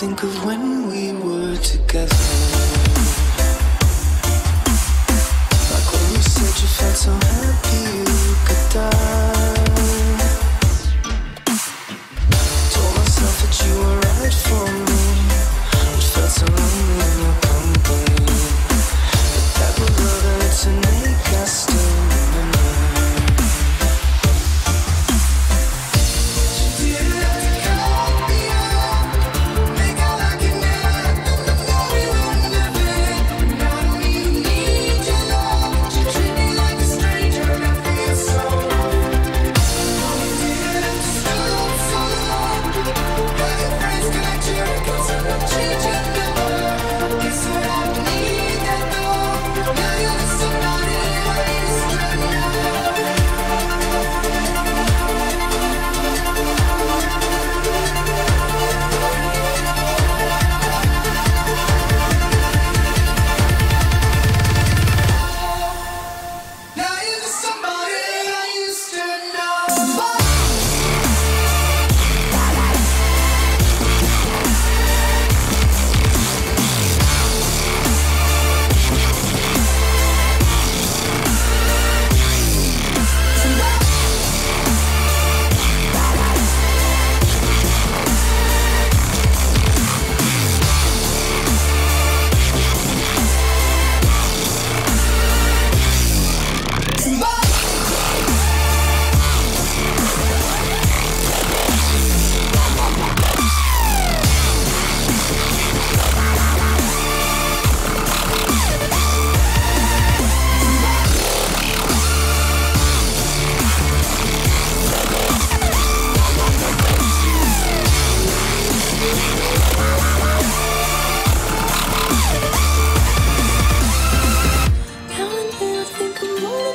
think of when we were together. Like when you said you felt so happy you could die.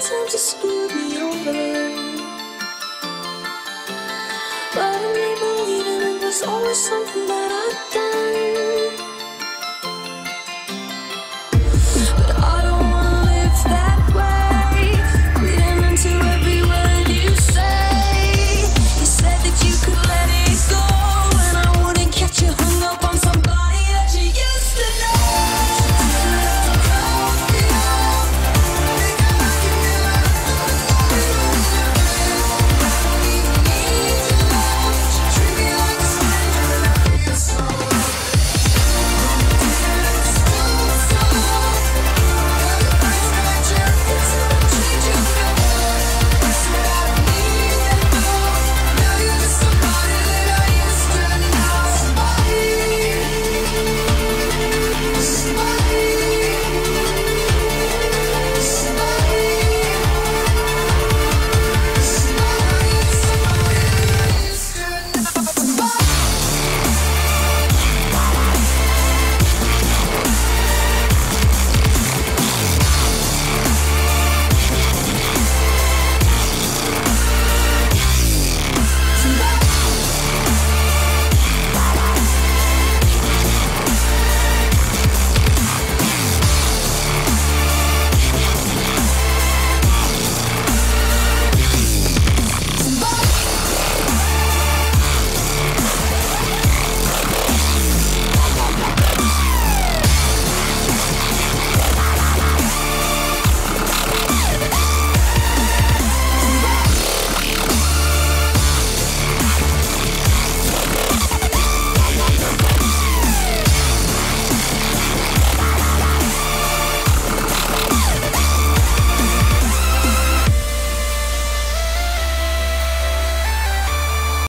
sometimes you screw me over. But I may believe in it, there's always something.